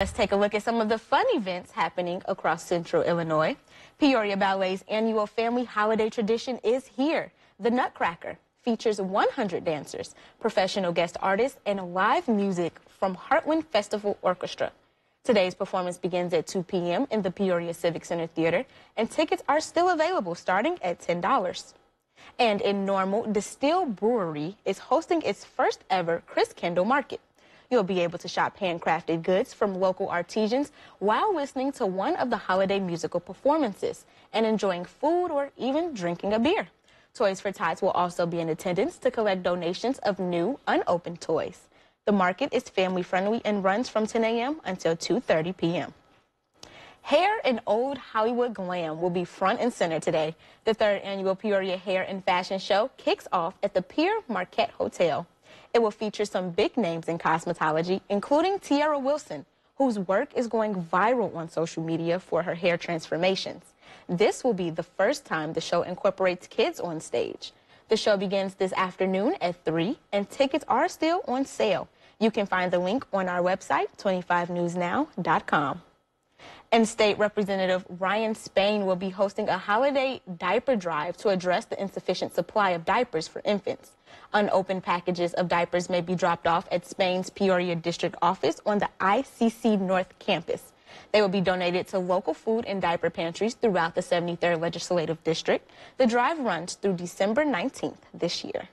Let's take a look at some of the fun events happening across central Illinois. Peoria Ballet's annual family holiday tradition is here. The Nutcracker features 100 dancers, professional guest artists, and live music from Heartland Festival Orchestra. Today's performance begins at 2 p.m. in the Peoria Civic Center Theater, and tickets are still available starting at $10. And in Normal, Destihl Brewery is hosting its first ever Christkindl Market. You'll be able to shop handcrafted goods from local artisans while listening to one of the holiday musical performances and enjoying food or even drinking a beer. Toys for Tots will also be in attendance to collect donations of new, unopened toys. The market is family friendly and runs from 10 a.m. until 2.30 p.m. Hair and old Hollywood glam will be front and center today. The third annual Peoria Hair and Fashion Show kicks off at the Pere Marquette Hotel. It will feature some big names in cosmetology, including Tiara Wilson, whose work is going viral on social media for her hair transformations. This will be the first time the show incorporates kids on stage. The show begins this afternoon at 3, and tickets are still on sale. You can find the link on our website, 25newsnow.com. And State Representative Ryan Spain will be hosting a holiday diaper drive to address the insufficient supply of diapers for infants. Unopened packages of diapers may be dropped off at Spain's Peoria District Office on the ICC North Campus. They will be donated to local food and diaper pantries throughout the 73rd Legislative District. The drive runs through December 19th this year.